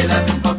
quédate